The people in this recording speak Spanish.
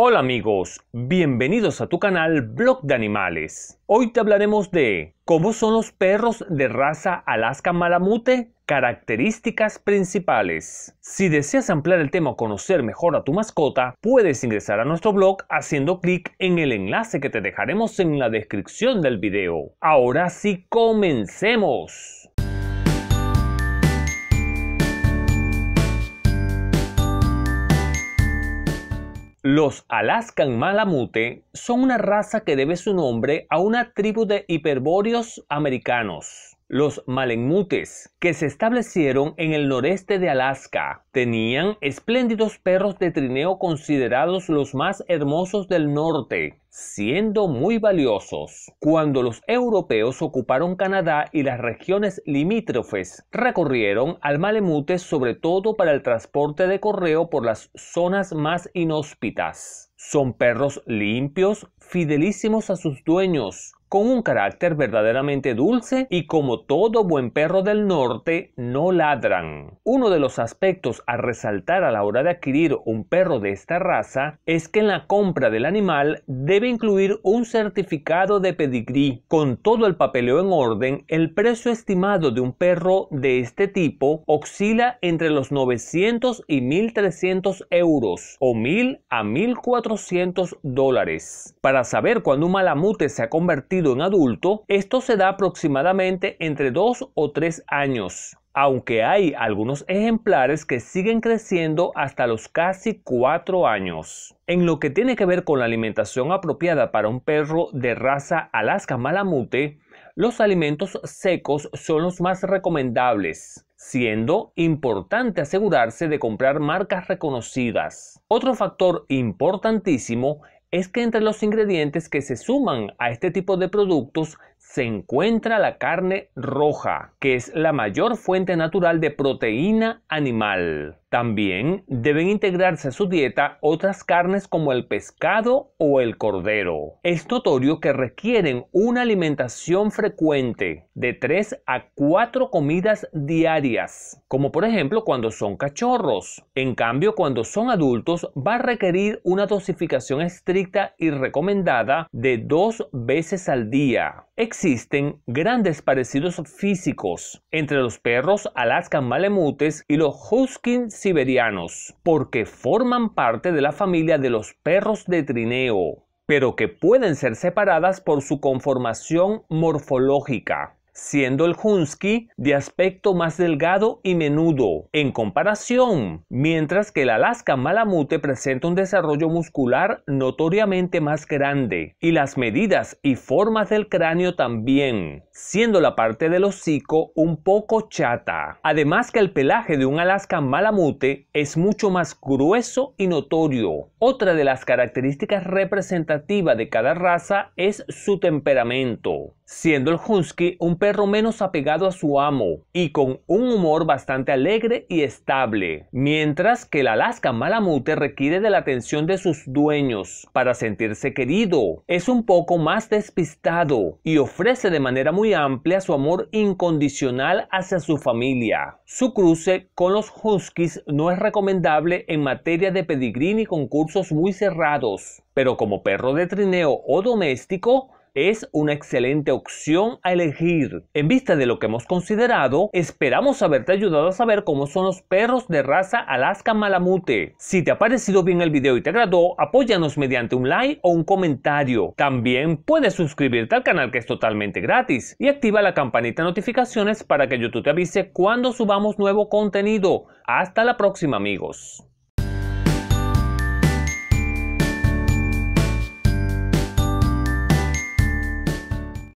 Hola amigos, bienvenidos a tu canal Blog de Animales. Hoy te hablaremos de cómo son los perros de raza Alaska Malamute, características principales. Si deseas ampliar el tema o conocer mejor a tu mascota, puedes ingresar a nuestro blog haciendo clic en el enlace que te dejaremos en la descripción del video. Ahora sí, comencemos. Los Alaskan Malamute son una raza que debe su nombre a una tribu de hiperbóreos americanos los malemutes, que se establecieron en el noreste de Alaska. Tenían espléndidos perros de trineo considerados los más hermosos del norte, siendo muy valiosos. Cuando los europeos ocuparon Canadá y las regiones limítrofes, recorrieron al malemute sobre todo para el transporte de correo por las zonas más inhóspitas. Son perros limpios, fidelísimos a sus dueños, con un carácter verdaderamente dulce y como todo buen perro del norte no ladran. Uno de los aspectos a resaltar a la hora de adquirir un perro de esta raza es que en la compra del animal debe incluir un certificado de pedigrí. Con todo el papeleo en orden, el precio estimado de un perro de este tipo oscila entre los 900 y 1300 euros o 1000 a 1400 dólares. Para saber cuándo un malamute se ha convertido en adulto, esto se da aproximadamente entre 2 o 3 años aunque hay algunos ejemplares que siguen creciendo hasta los casi 4 años. En lo que tiene que ver con la alimentación apropiada para un perro de raza Alaska Malamute, los alimentos secos son los más recomendables, siendo importante asegurarse de comprar marcas reconocidas. Otro factor importantísimo es que entre los ingredientes que se suman a este tipo de productos se encuentra la carne roja, que es la mayor fuente natural de proteína animal. También deben integrarse a su dieta otras carnes como el pescado o el cordero. Es notorio que requieren una alimentación frecuente de 3 a 4 comidas diarias, como por ejemplo cuando son cachorros. En cambio, cuando son adultos va a requerir una dosificación estricta y recomendada de dos veces al día. Existen grandes parecidos físicos entre los perros Alaskan Malemutes y los Husky siberianos, porque forman parte de la familia de los perros de trineo, pero que pueden ser separadas por su conformación morfológica siendo el husky de aspecto más delgado y menudo en comparación, mientras que el Alaska Malamute presenta un desarrollo muscular notoriamente más grande y las medidas y formas del cráneo también, siendo la parte del hocico un poco chata. Además que el pelaje de un Alaska Malamute es mucho más grueso y notorio. Otra de las características representativas de cada raza es su temperamento siendo el husky un perro menos apegado a su amo y con un humor bastante alegre y estable, mientras que el Alaska Malamute requiere de la atención de sus dueños para sentirse querido. Es un poco más despistado y ofrece de manera muy amplia su amor incondicional hacia su familia. Su cruce con los huskies no es recomendable en materia de pedigrí ni concursos muy cerrados, pero como perro de trineo o doméstico, es una excelente opción a elegir. En vista de lo que hemos considerado, esperamos haberte ayudado a saber cómo son los perros de raza Alaska Malamute. Si te ha parecido bien el video y te agradó, apóyanos mediante un like o un comentario. También puedes suscribirte al canal que es totalmente gratis y activa la campanita de notificaciones para que YouTube te avise cuando subamos nuevo contenido. Hasta la próxima amigos.